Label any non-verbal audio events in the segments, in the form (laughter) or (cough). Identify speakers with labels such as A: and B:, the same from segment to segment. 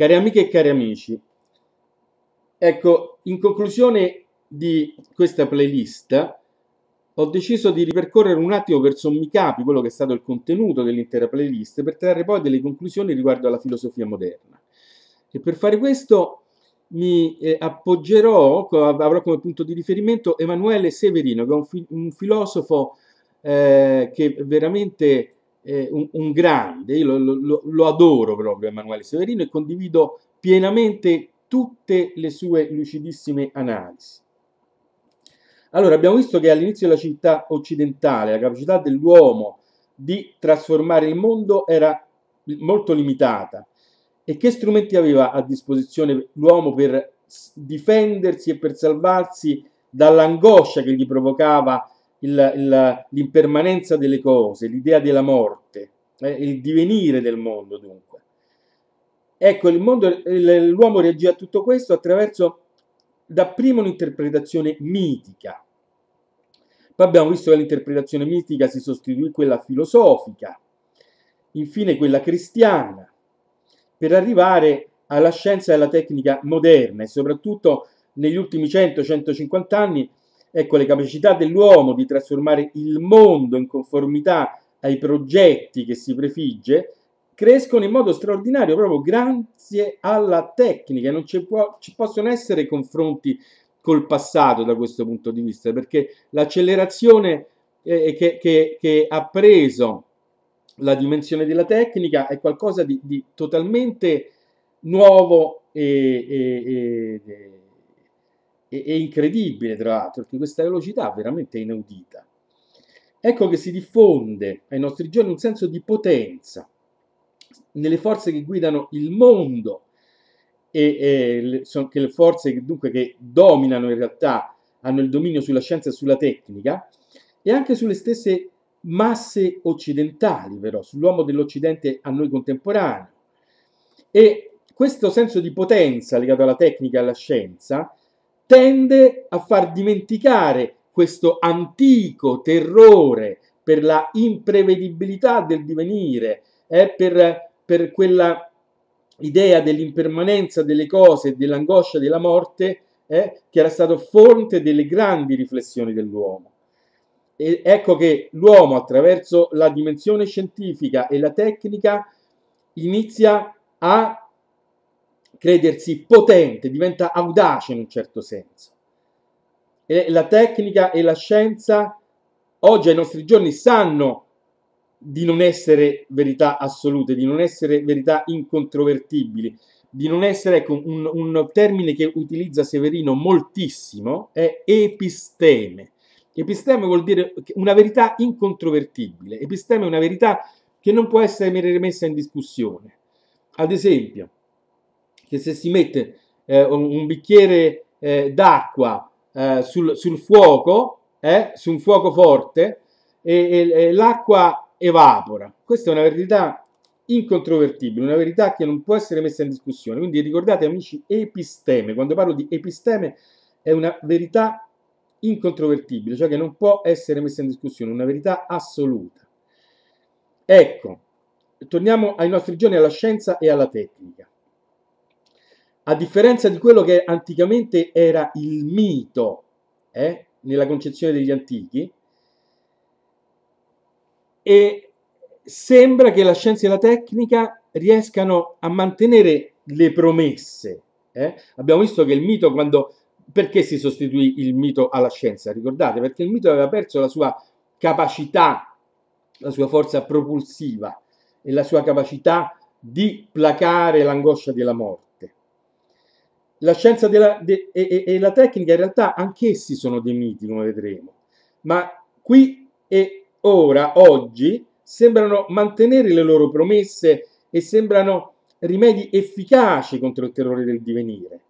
A: Cari amiche e cari amici, ecco, in conclusione di questa playlist ho deciso di ripercorrere un attimo per sommi capi quello che è stato il contenuto dell'intera playlist per trarre poi delle conclusioni riguardo alla filosofia moderna. E per fare questo mi eh, appoggerò, avrò come punto di riferimento Emanuele Severino, che è un, fi un filosofo eh, che veramente eh, un, un, grande, io lo, lo, lo, adoro proprio Emanuele Severino e condivido pienamente tutte le sue lucidissime analisi. Allora, abbiamo visto che all'inizio della città occidentale la capacità dell'uomo di trasformare il mondo era molto limitata e che strumenti aveva a disposizione l'uomo per difendersi e per salvarsi dall'angoscia che gli provocava l'impermanenza delle cose, l'idea della morte, eh, il divenire del mondo dunque. Ecco, l'uomo reagì a tutto questo attraverso dapprima un'interpretazione mitica. Poi abbiamo visto che l'interpretazione mitica si sostituì quella filosofica, infine quella cristiana, per arrivare alla scienza e alla tecnica moderna e soprattutto negli ultimi 100-150 anni Ecco, le capacità dell'uomo di trasformare il mondo in conformità ai progetti che si prefigge crescono in modo straordinario proprio grazie alla tecnica. Non ci, può, ci possono essere confronti col passato da questo punto di vista, perché l'accelerazione eh, che, che, che, ha preso la dimensione della tecnica è qualcosa di, di totalmente nuovo e, e, e e, e incredibile tra l'altro, perché questa velocità è veramente inaudita. Ecco che si diffonde ai nostri giorni un senso di potenza nelle forze che guidano il mondo e, e sono che le forze che, dunque che dominano in realtà hanno il dominio sulla scienza e sulla tecnica e anche sulle stesse masse occidentali, però, sull'uomo dell'Occidente a noi contemporaneo. E questo senso di potenza legato alla tecnica e alla scienza tende a far dimenticare questo antico terrore per la imprevedibilità del divenire, eh, per, per quella idea dell'impermanenza delle cose e dell'angoscia della morte eh, che era stato fonte delle grandi riflessioni dell'uomo. E ecco che l'uomo attraverso la dimensione scientifica e la tecnica inizia a credersi potente, diventa audace in un certo senso. E la tecnica e la scienza oggi ai nostri giorni sanno di non essere verità assolute, di non essere verità incontrovertibili, di non essere, ecco, un, un termine che utilizza Severino moltissimo è episteme. Episteme vuol dire una verità incontrovertibile. Episteme è una verità che non può essere messa in discussione. Ad esempio, che se si mette eh, un bicchiere eh, d'acqua eh, sul, sul, fuoco, eh, su un fuoco forte, e, e l'acqua evapora. Questa è una verità incontrovertibile, una verità che non può essere messa in discussione. Quindi ricordate amici, episteme, quando parlo di episteme è una verità incontrovertibile, cioè che non può essere messa in discussione, una verità assoluta. Ecco, torniamo ai nostri giorni alla scienza e alla tecnica a differenza di quello che anticamente era il mito eh, nella concezione degli antichi, e sembra che la scienza e la tecnica riescano a mantenere le promesse. Eh? Abbiamo visto che il mito, quando perché si sostituì il mito alla scienza? Ricordate? Perché il mito aveva perso la sua capacità, la sua forza propulsiva e la sua capacità di placare l'angoscia della morte la scienza della, de, e, e, la tecnica in realtà anch'essi sono dei miti, come vedremo, ma qui e ora, oggi, sembrano mantenere le loro promesse e sembrano rimedi efficaci contro il terrore del divenire.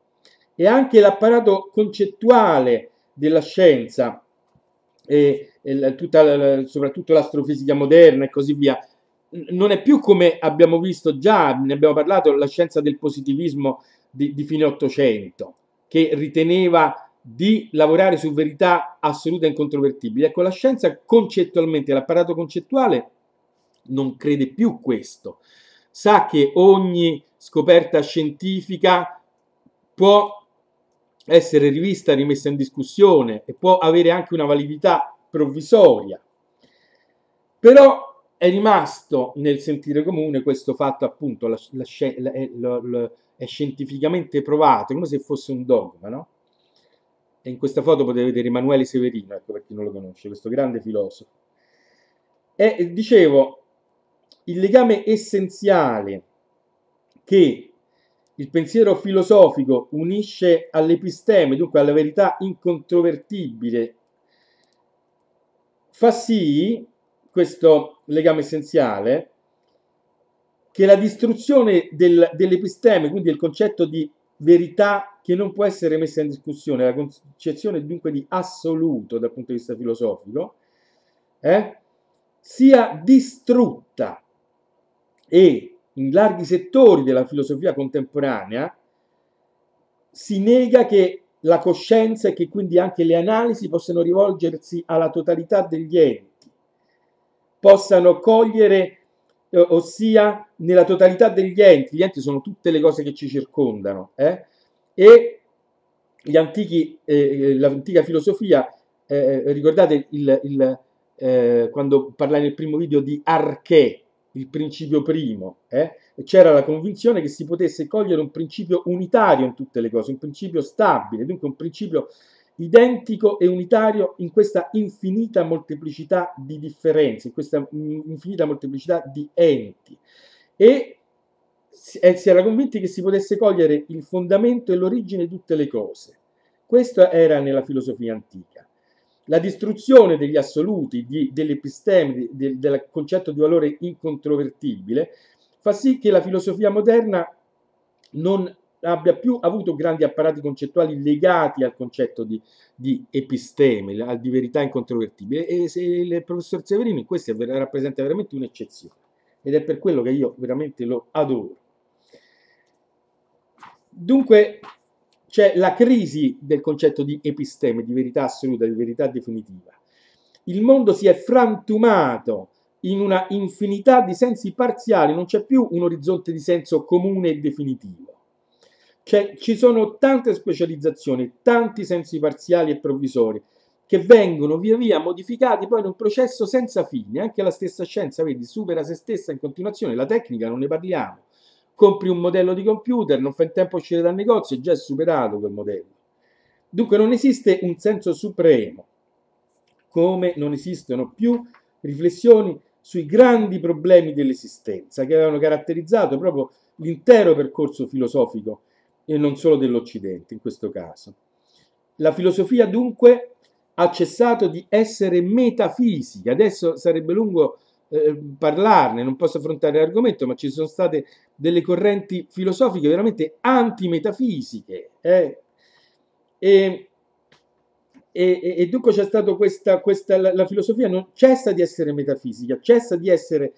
A: E anche l'apparato concettuale della scienza, e, e tutta, soprattutto l'astrofisica moderna e così via, non è più come abbiamo visto già, ne abbiamo parlato, la scienza del positivismo di, di fine Ottocento, che riteneva di lavorare su verità assolute e incontrovertibili. Ecco, la scienza concettualmente, l'apparato concettuale non crede più questo. Sa che ogni scoperta scientifica può essere rivista, rimessa in discussione e può avere anche una validità provvisoria. Però è rimasto nel sentire comune questo fatto appunto la, la, la, la, è scientificamente provato, come se fosse un dogma, no? E in questa foto potete vedere Emanuele Severino, ecco per chi non lo conosce, questo grande filosofo. E dicevo, il legame essenziale che il pensiero filosofico unisce all'episteme, dunque alla verità incontrovertibile, fa sì questo legame essenziale, che la distruzione del, dell'episteme, quindi del concetto di verità che non può essere messa in discussione, la concezione dunque di assoluto dal punto di vista filosofico, eh, sia distrutta. E in larghi settori della filosofia contemporanea si nega che la coscienza e che quindi anche le analisi possano rivolgersi alla totalità degli enti possano cogliere, eh, ossia nella totalità degli enti, gli enti sono tutte le cose che ci circondano, eh? e antichi, eh, eh l'antica filosofia, eh, eh, ricordate il, il, quando parlai nel primo video di arché, il principio primo, c'era la convinzione che si potesse cogliere un principio unitario in tutte le cose, un principio stabile, dunque un principio identico e unitario in questa infinita molteplicità di differenze, in questa infinita molteplicità di enti. E si era convinti che si potesse cogliere il fondamento e l'origine di tutte le cose. Questo era nella filosofia antica. La distruzione degli assoluti, di, dell'episteme, del, del concetto di valore incontrovertibile, fa sì che la filosofia moderna non abbia più avuto grandi apparati concettuali legati al concetto di, di episteme, di verità incontrovertibile e il professor Severino in questo rappresenta veramente un'eccezione ed è per quello che io veramente lo adoro. Dunque c'è la crisi del concetto di episteme, di verità assoluta, di verità definitiva. Il mondo si è frantumato in una infinità di sensi parziali, non c'è più un orizzonte di senso comune e definitivo. Cioè, ci sono tante specializzazioni, tanti sensi parziali e provvisori che vengono via via modificati poi in un processo senza fine. Anche la stessa scienza, vedi, supera se stessa in continuazione. La tecnica non ne parliamo. Compri un modello di computer, non fai in tempo a uscire dal negozio, è già superato quel modello. Dunque non esiste un senso supremo, come non esistono più riflessioni sui grandi problemi dell'esistenza che avevano caratterizzato proprio l'intero percorso filosofico e non solo dell'Occidente in questo caso. La filosofia dunque ha cessato di essere metafisica, adesso sarebbe lungo eh, parlarne, non posso affrontare l'argomento, ma ci sono state delle correnti filosofiche veramente antimetafisiche. Eh? E, e, e, dunque c'è stata questa, questa la, la, filosofia non cessa di essere metafisica, cessa di essere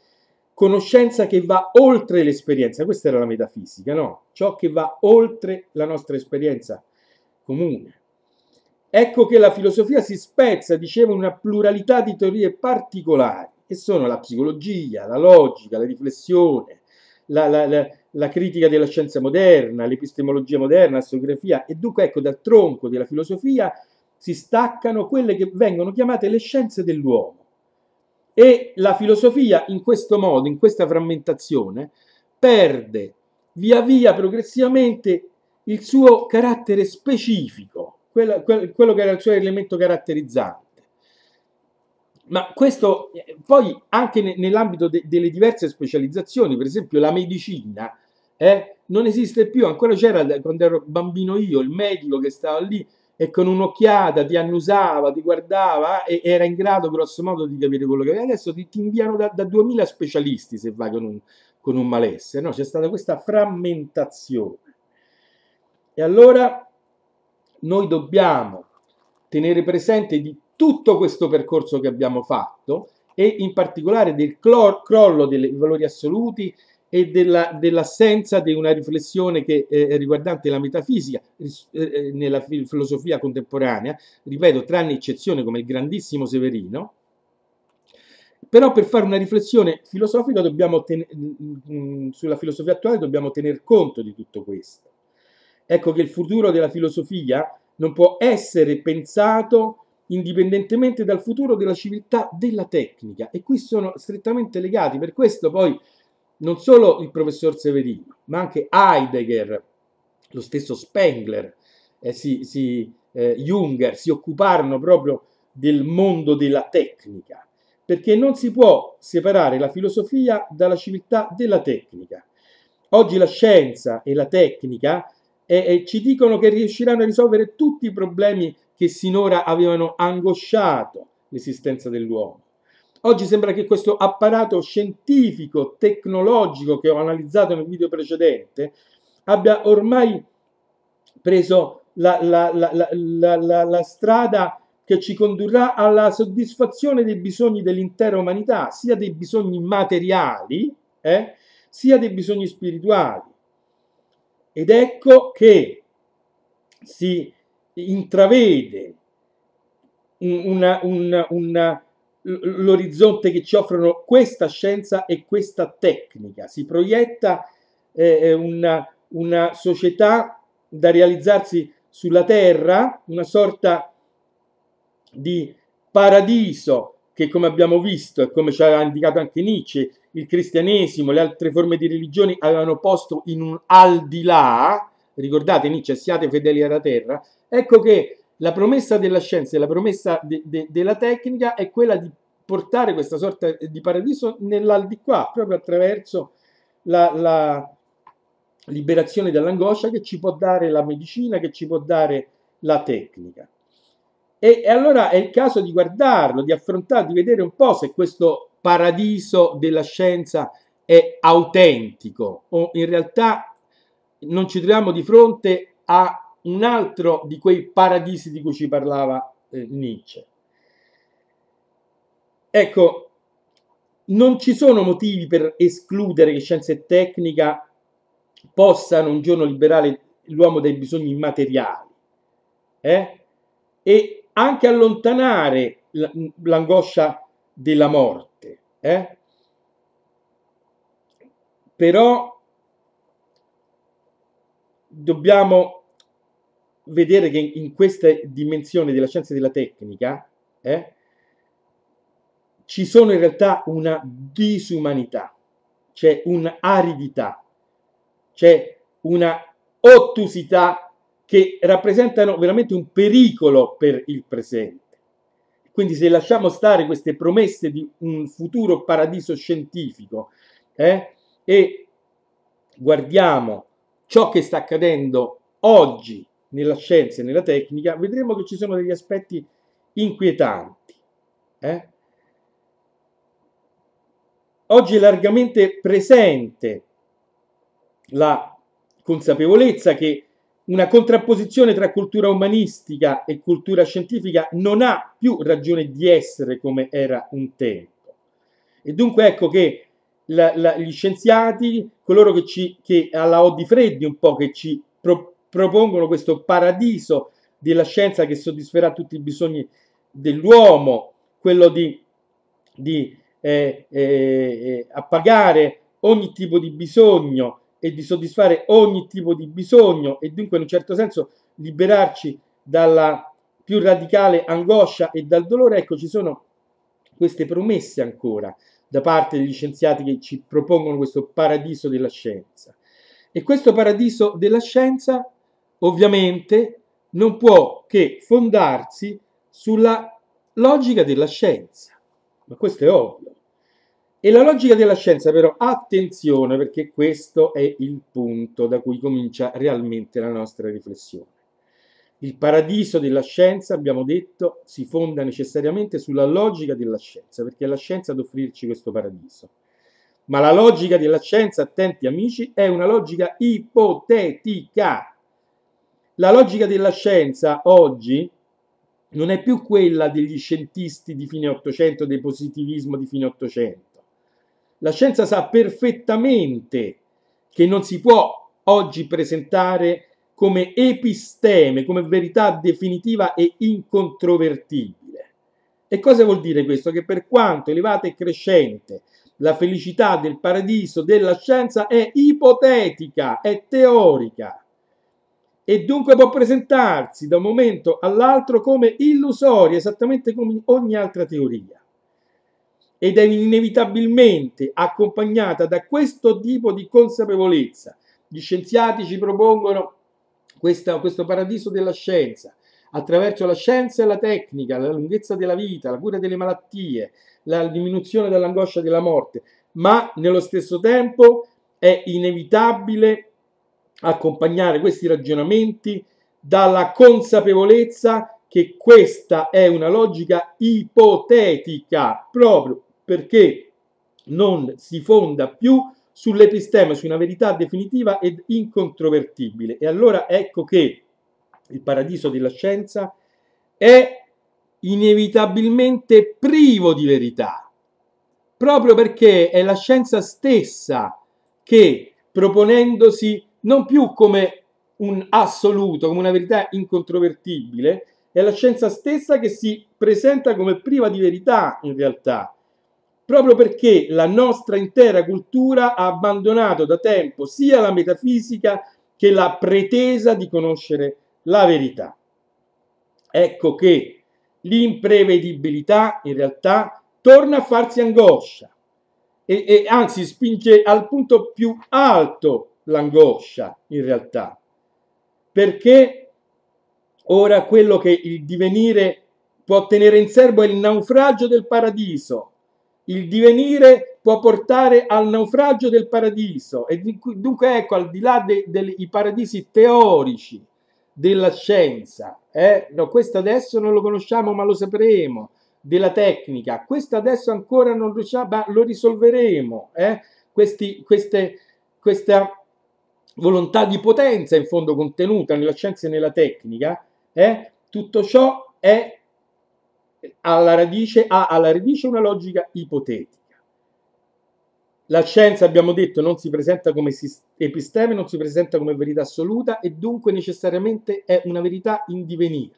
A: conoscenza che va oltre l'esperienza, questa era la metafisica, no? Ciò che va oltre la nostra esperienza comune. Ecco che la filosofia si spezza, dicevo, in una pluralità di teorie particolari, che sono la psicologia, la logica, la riflessione, la, la, la, la critica della scienza moderna, l'epistemologia moderna, la storiografia, e dunque ecco dal tronco della filosofia si staccano quelle che vengono chiamate le scienze dell'uomo e la filosofia in questo modo, in questa frammentazione, perde via via progressivamente il suo carattere specifico, quello, quello che era il suo elemento caratterizzante. Ma questo poi anche nell'ambito de, delle diverse specializzazioni, per esempio la medicina, eh, non esiste più, ancora c'era quando ero bambino io, il medico che stava lì e con un'occhiata ti annusava, ti guardava e era in grado grosso modo di capire quello che aveva. Adesso ti, ti inviano da, da 2000 specialisti se vai con un, con un malessere, no? C'è stata questa frammentazione. E allora noi dobbiamo tenere presente di tutto questo percorso che abbiamo fatto e in particolare del crollo dei valori assoluti e della, dell'assenza di una riflessione che, eh, riguardante la metafisica eh, eh nella filosofia contemporanea, ripeto, tranne eccezioni come il grandissimo Severino, Però per fare una riflessione filosofica ten- sulla filosofia attuale dobbiamo tener conto di tutto questo. Ecco che il futuro della filosofia non può essere pensato indipendentemente dal futuro della civiltà della tecnica e qui sono strettamente legati. Per questo poi non solo il professor Severino, ma anche Heidegger, lo stesso Spengler, eh, si, si, eh, Junger si occuparono proprio del mondo della tecnica, perché non si può separare la filosofia dalla civiltà della tecnica. Oggi la scienza e la tecnica eh, eh, ci dicono che riusciranno a risolvere tutti i problemi che sinora avevano angosciato l'esistenza dell'uomo. Oggi sembra che questo apparato scientifico, tecnologico che ho analizzato nel video precedente abbia ormai preso la, la, la, la strada che ci condurrà alla soddisfazione dei bisogni dell'intera umanità, sia dei bisogni materiali, eh, sia dei bisogni spirituali. Ed ecco che si intravede una, una, una, l'orizzonte che ci offrono questa scienza e questa tecnica. Si proietta eh, eh una, una società da realizzarsi sulla terra, una sorta di paradiso che come abbiamo visto e come ci ha indicato anche Nietzsche, il cristianesimo, le altre forme di religioni avevano posto in un al di là, ricordate Nietzsche, siate fedeli alla terra, ecco che la promessa della scienza e la promessa de, de, della tecnica è quella di portare questa sorta di paradiso nell'aldilà, proprio attraverso la, la liberazione dall'angoscia che ci può dare la medicina, che ci può dare la tecnica. E, e allora è il caso di guardarlo, di affrontare, di vedere un po' se questo paradiso della scienza è autentico o in realtà non ci troviamo di fronte a un altro di quei paradisi di cui ci parlava eh, Nietzsche. Ecco, non ci sono motivi per escludere che scienza e tecnica possano un giorno liberare l'uomo dai bisogni immateriali. Eh? E anche allontanare l'angoscia della morte. Eh? Però dobbiamo vedere che in questa dimensione della scienza e della tecnica eh, ci sono in realtà una disumanità, c'è un'aridità, c'è una ottusità che rappresentano veramente un pericolo per il presente. Quindi se lasciamo stare queste promesse di un futuro paradiso scientifico eh, e guardiamo ciò che sta accadendo oggi nella scienza e nella tecnica, vedremo che ci sono degli aspetti inquietanti. Eh? Oggi è largamente presente la consapevolezza che una contrapposizione tra cultura umanistica e cultura scientifica non ha più ragione di essere come era un tempo. E dunque ecco che la, la, gli scienziati, coloro che, ci, che alla O di Freddi un po' che ci pro, propongono questo paradiso della scienza che soddisferà tutti i bisogni dell'uomo, quello di, di eh, eh, eh appagare ogni tipo di bisogno, e di soddisfare ogni tipo di bisogno e dunque in un certo senso liberarci dalla più radicale angoscia e dal dolore, ecco ci sono queste promesse ancora da parte degli scienziati che ci propongono questo paradiso della scienza. E questo paradiso della scienza ovviamente non può che fondarsi sulla logica della scienza, ma questo è ovvio. E la logica della scienza però, attenzione perché questo è il punto da cui comincia realmente la nostra riflessione. Il paradiso della scienza, abbiamo detto, si fonda necessariamente sulla logica della scienza, perché è la scienza ad offrirci questo paradiso. Ma la logica della scienza, attenti amici, è una logica ipotetica. La logica della scienza oggi non è più quella degli scientisti di fine Ottocento, del positivismo di fine Ottocento la scienza sa perfettamente che non si può oggi presentare come episteme, come verità definitiva e incontrovertibile. E cosa vuol dire questo? Che per quanto elevata e crescente la felicità del paradiso della scienza è ipotetica, è teorica e dunque può presentarsi da un momento all'altro come illusoria, esattamente come ogni altra teoria. Ed è inevitabilmente accompagnata da questo tipo di consapevolezza. Gli scienziati ci propongono questa, questo paradiso della scienza, attraverso la scienza e la tecnica, la lunghezza della vita, la cura delle malattie, la diminuzione dell'angoscia della morte, ma nello stesso tempo è inevitabile accompagnare questi ragionamenti dalla consapevolezza che questa è una logica ipotetica, proprio perché non si fonda più sull'epistema, su una verità definitiva ed incontrovertibile. E allora ecco che il paradiso della scienza è inevitabilmente privo di verità, proprio perché è la scienza stessa che, proponendosi non più come un assoluto, come una verità incontrovertibile, è la scienza stessa che si presenta come priva di verità in realtà, proprio perché la nostra intera cultura ha abbandonato da tempo sia la metafisica che la pretesa di conoscere la verità. Ecco che l'imprevedibilità in realtà torna a farsi angoscia e, e anzi spinge al punto più alto l'angoscia in realtà, perché ora quello che il divenire può tenere in serbo è il naufragio del paradiso. Il divenire può portare al naufragio del paradiso e dunque ecco al di là dei, dei paradisi teorici della scienza, eh? no, questo adesso non lo conosciamo ma lo sapremo, della tecnica, questo adesso ancora non riusciamo, ma lo risolveremo, eh? Questi, queste, questa volontà di potenza in fondo contenuta nella scienza e nella tecnica, eh? tutto ciò è alla radice, ha alla radice una logica ipotetica. La scienza, abbiamo detto, non si presenta come episteme, non si presenta come verità assoluta e dunque necessariamente è una verità in divenire.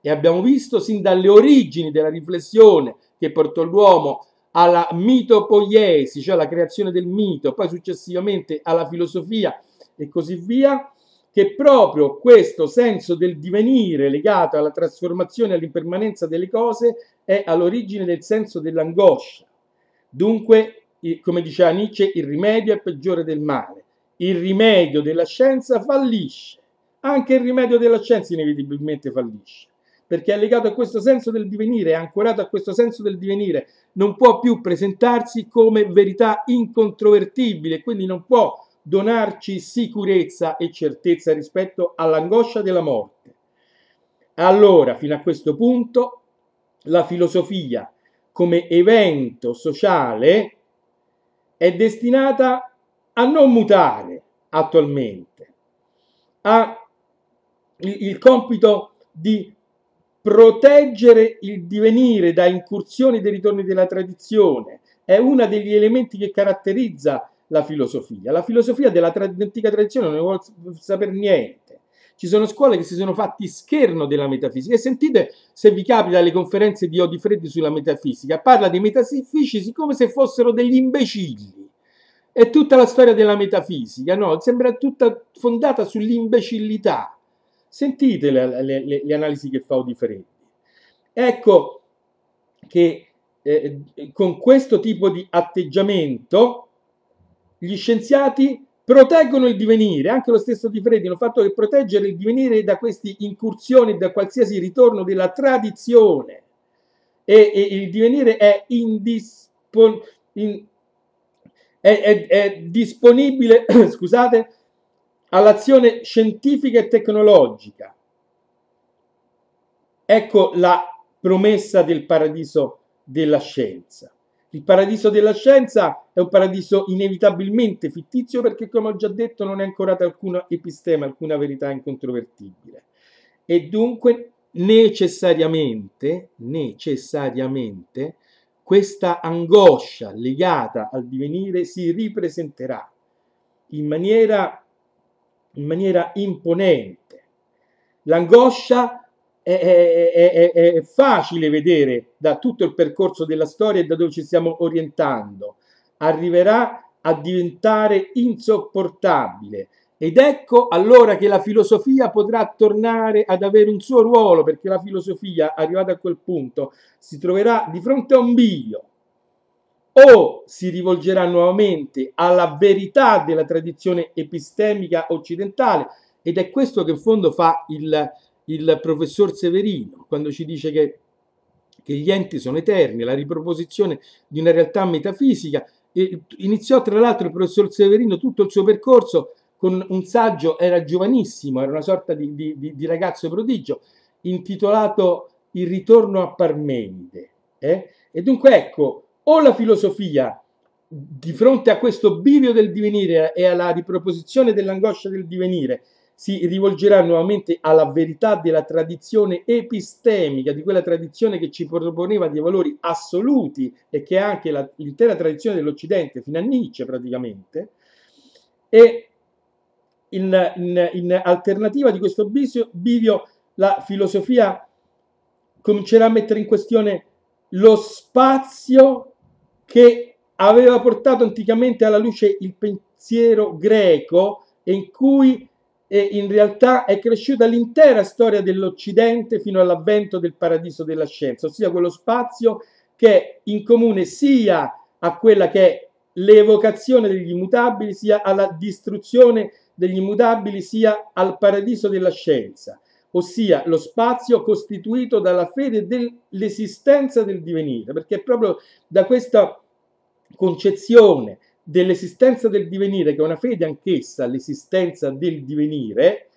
A: E abbiamo visto sin dalle origini della riflessione che portò l'uomo alla mitopoiesi, cioè alla creazione del mito, poi successivamente alla filosofia e così via, che proprio questo senso del divenire legato alla trasformazione e all'impermanenza delle cose è all'origine del senso dell'angoscia. Dunque, come diceva Nietzsche, il rimedio è peggiore del male. Il rimedio della scienza fallisce. Anche il rimedio della scienza inevitabilmente fallisce, perché è legato a questo senso del divenire, è ancorato a questo senso del divenire, non può più presentarsi come verità incontrovertibile, quindi non può donarci sicurezza e certezza rispetto all'angoscia della morte. Allora, fino a questo punto, la filosofia come evento sociale è destinata a non mutare attualmente, ha il, compito di proteggere il divenire da incursioni dei ritorni della tradizione, è uno degli elementi che caratterizza la filosofia. La filosofia dell'antica tradizione non ne vuole sapere niente. Ci sono scuole che si sono fatti scherno della metafisica e sentite se vi capita le conferenze di Odi Freddi sulla metafisica, parla dei metafisici come se fossero degli imbecilli. È tutta la storia della metafisica, no? Sembra tutta fondata sull'imbecillità. Sentite le, le, le, le, analisi che fa Odi Freddi. Ecco che eh, con questo tipo di atteggiamento gli scienziati proteggono il divenire, anche lo stesso Di Freddi hanno fatto che proteggere il divenire da queste incursioni, da qualsiasi ritorno della tradizione. E, e il divenire è, indispon, in, è, è, è disponibile, (coughs) scusate, all'azione scientifica e tecnologica. Ecco la promessa del paradiso della scienza. Il paradiso della scienza è un paradiso inevitabilmente fittizio perché, come ho già detto, non è ancorata alcuna epistema, alcuna verità incontrovertibile. E dunque necessariamente, necessariamente, questa angoscia legata al divenire si ripresenterà in maniera, in maniera imponente. L'angoscia è, è, è, è, facile vedere da tutto il percorso della storia e da dove ci stiamo orientando. Arriverà a diventare insopportabile. Ed ecco allora che la filosofia potrà tornare ad avere un suo ruolo, perché la filosofia, arrivata a quel punto, si troverà di fronte a un bivio. O si rivolgerà nuovamente alla verità della tradizione epistemica occidentale, ed è questo che in fondo fa il, il professor Severino, quando ci dice che, che gli enti sono eterni, la riproposizione di una realtà metafisica. E iniziò tra l'altro il professor Severino tutto il suo percorso con un saggio, era giovanissimo, era una sorta di, di, di ragazzo prodigio, intitolato Il ritorno a Parmenide. Eh? E dunque ecco, o la filosofia di fronte a questo bivio del divenire e alla riproposizione dell'angoscia del divenire si rivolgerà nuovamente alla verità della tradizione epistemica, di quella tradizione che ci proponeva dei valori assoluti e che è anche la, l'intera tradizione dell'Occidente, fino a Nietzsche praticamente, e in, in, in alternativa di questo bivio, bivio la filosofia comincerà a mettere in questione lo spazio che aveva portato anticamente alla luce il pensiero greco e in cui e in realtà è cresciuta l'intera storia dell'Occidente fino all'avvento del paradiso della scienza, ossia quello spazio che è in comune sia a quella che è l'evocazione degli immutabili, sia alla distruzione degli immutabili, sia al paradiso della scienza, ossia lo spazio costituito dalla fede dell'esistenza del divenire, perché è proprio da questa concezione dell'esistenza del divenire, che è una fede anch'essa all'esistenza del divenire,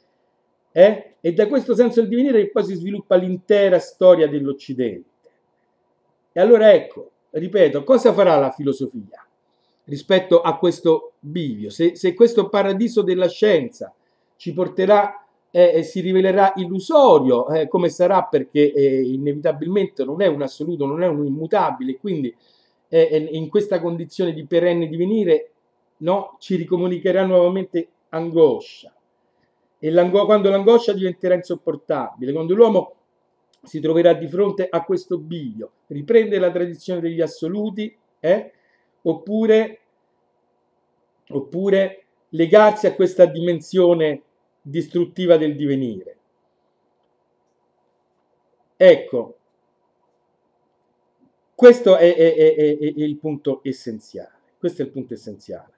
A: eh? e da questo senso del divenire che poi si sviluppa l'intera storia dell'Occidente. E allora ecco, ripeto, cosa farà la filosofia rispetto a questo bivio? Se, se questo paradiso della scienza ci porterà eh, si rivelerà illusorio, eh, come sarà perché eh, inevitabilmente non è un assoluto, non è un immutabile, quindi eh, in questa condizione di perenne divenire, no, ci ricomunicherà nuovamente angoscia. E l'ango- quando l'angoscia diventerà insopportabile, quando l'uomo si troverà di fronte a questo bivio, riprende la tradizione degli assoluti, eh? oppure, oppure legarsi a questa dimensione distruttiva del divenire. Ecco, questo è, è, è, è, il punto essenziale. Questo è il punto essenziale.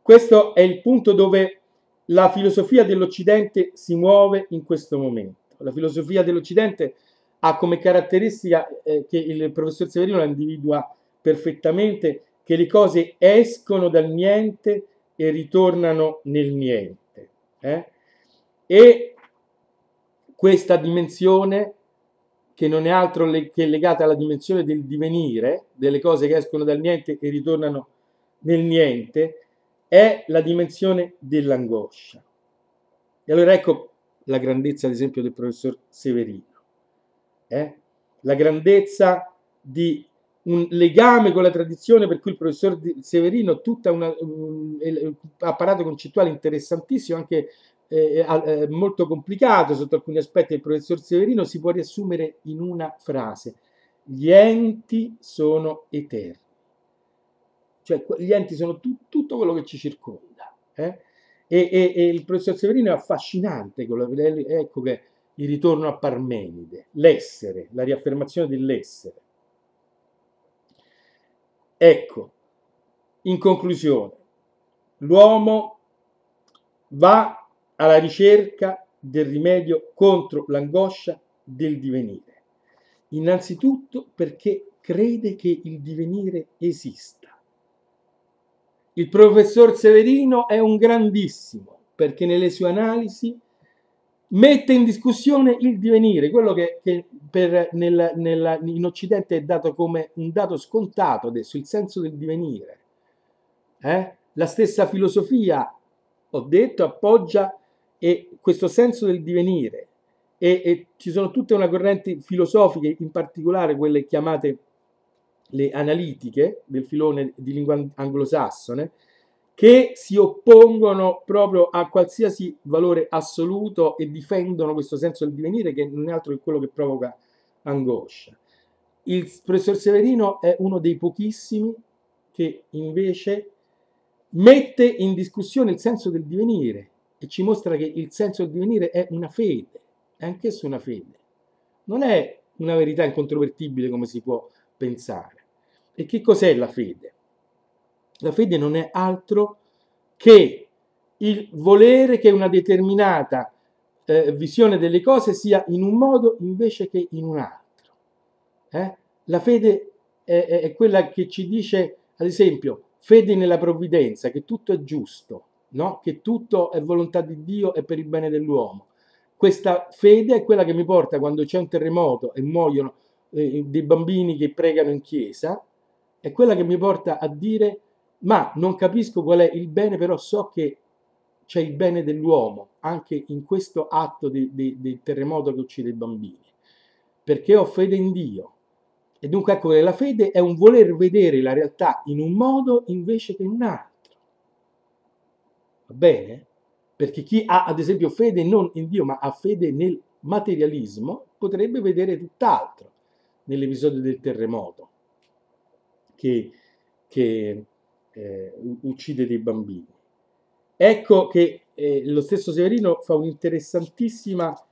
A: Questo è il punto dove la filosofia dell'Occidente si muove in questo momento. La filosofia dell'Occidente ha come caratteristica eh, che il professor Severino la individua perfettamente, che le cose escono dal niente e ritornano nel niente. Eh? E questa dimensione che non è altro che legata alla dimensione del divenire, delle cose che escono dal niente e ritornano nel niente, è la dimensione dell'angoscia. E allora ecco la grandezza, ad esempio, del professor Severino. Eh? La grandezza di un legame con la tradizione per cui il professor Severino ha un apparato concettuale interessantissimo, anche eh, eh, molto complicato sotto alcuni aspetti del professor Severino, si può riassumere in una frase. Gli enti sono eterni. Cioè gli enti sono tu, tutto quello che ci circonda. Eh? E, e, e, il professor Severino è affascinante, ecco che il ritorno a Parmenide, l'essere, la riaffermazione dell'essere. Ecco, in conclusione, l'uomo va alla ricerca del rimedio contro l'angoscia del divenire. Innanzitutto perché crede che il divenire esista. Il professor Severino è un grandissimo perché nelle sue analisi mette in discussione il divenire, quello che, che per, nel, nella, in Occidente è dato come un dato scontato adesso, il senso del divenire. Eh? La stessa filosofia, ho detto, appoggia e questo senso del divenire e, e ci sono tutte una corrente filosofiche, in particolare quelle chiamate le analitiche del filone di lingua anglosassone, che si oppongono proprio a qualsiasi valore assoluto e difendono questo senso del divenire che non è altro che quello che provoca angoscia. Il professor Severino è uno dei pochissimi che invece mette in discussione il senso del divenire e ci mostra che il senso del divenire è una fede, è anch'esso una fede. Non è una verità incontrovertibile come si può pensare. E che cos'è la fede? La fede non è altro che il volere che una determinata eh, visione delle cose sia in un modo invece che in un altro. Eh? La fede è, è, è, quella che ci dice, ad esempio, fede nella provvidenza, che tutto è giusto, no? che tutto è volontà di Dio e per il bene dell'uomo. Questa fede è quella che mi porta quando c'è un terremoto e muoiono eh, dei bambini che pregano in chiesa, è quella che mi porta a dire ma non capisco qual è il bene, però so che c'è il bene dell'uomo anche in questo atto del terremoto che uccide i bambini, perché ho fede in Dio. E dunque ecco che la fede è un voler vedere la realtà in un modo invece che in un altro. Bene? Perché chi ha ad esempio fede non in Dio, ma ha fede nel materialismo, potrebbe vedere tutt'altro nell'episodio del terremoto che, che eh, uccide dei bambini. Ecco che eh, lo stesso Severino fa un'interessantissima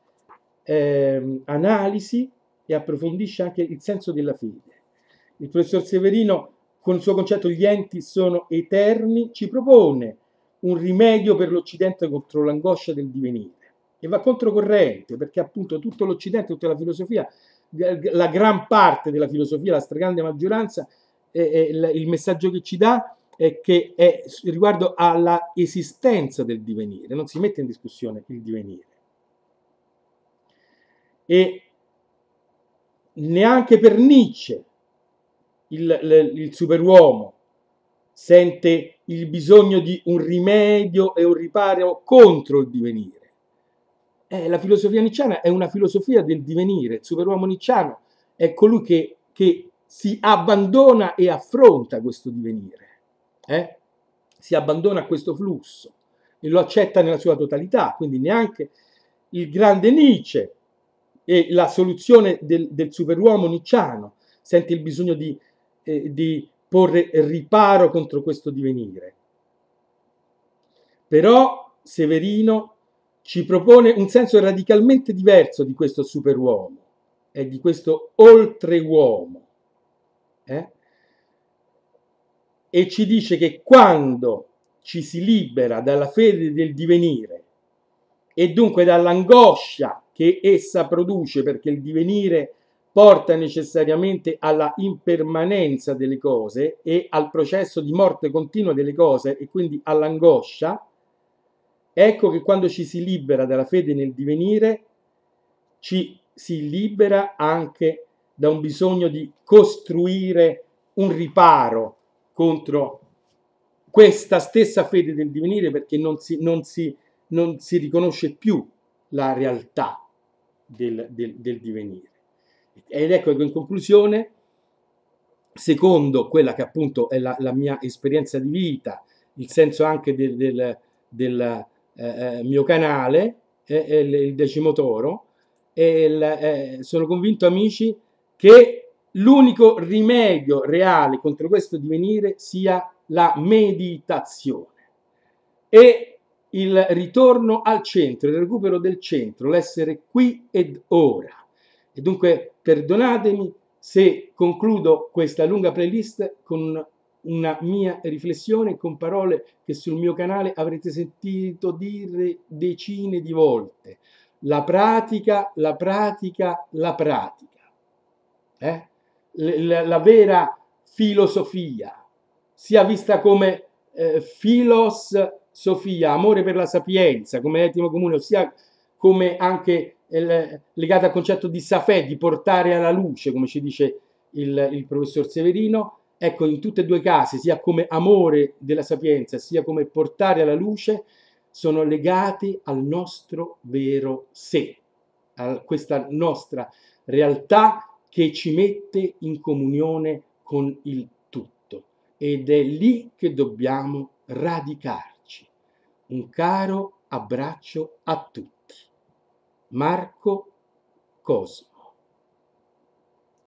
A: eh, analisi e approfondisce anche il senso della fede. Il professor Severino, con il suo concetto gli enti sono eterni, ci propone un rimedio per l'Occidente contro l'angoscia del divenire e va controcorrente perché appunto tutto l'Occidente, tutta la filosofia, la gran parte della filosofia, la stragrande maggioranza, il messaggio che ci dà è che è riguardo alla esistenza del divenire, non si mette in discussione il divenire. E neanche per Nietzsche il, il, il superuomo sente il bisogno di un rimedio e un riparo contro il divenire. Eh, la filosofia nicciana è una filosofia del divenire, il superuomo nicciano è colui che, che si abbandona e affronta questo divenire, eh? si abbandona a questo flusso e lo accetta nella sua totalità, quindi neanche il grande Nietzsche e la soluzione del, del superuomo nicciano sente il bisogno di, eh, di porre riparo contro questo divenire. Però Severino ci propone un senso radicalmente diverso di questo superuomo e di questo oltreuomo eh? e ci dice che quando ci si libera dalla fede del divenire e dunque dall'angoscia che essa produce perché il divenire porta necessariamente alla impermanenza delle cose e al processo di morte continua delle cose e quindi all'angoscia, ecco che quando ci si libera dalla fede nel divenire, ci si libera anche da un bisogno di costruire un riparo contro questa stessa fede del divenire perché non si, non si, non si riconosce più la realtà del, del, del divenire. Ed ecco in conclusione, secondo quella che appunto è la, la mia esperienza di vita, il senso anche del, del, del eh, eh mio canale, eh, il, e il, eh, sono convinto amici che l'unico rimedio reale contro questo divenire sia la meditazione e il ritorno al centro, il recupero del centro, l'essere qui ed ora. E dunque perdonatemi se concludo questa lunga playlist con una mia riflessione con parole che sul mio canale avrete sentito dire decine di volte. La pratica, la pratica, la pratica eh? la, la, vera filosofia sia vista come eh, filosofia, amore per la sapienza, come etimo comune, ossia come anche legata al concetto di safè, di portare alla luce, come ci dice il, il professor Severino, ecco, in tutti e due i casi, sia come amore della sapienza, sia come portare alla luce, sono legati al nostro vero sé, a questa nostra realtà che ci mette in comunione con il tutto ed è lì che dobbiamo radicarci. Un caro abbraccio a tutti. Marco Cosi.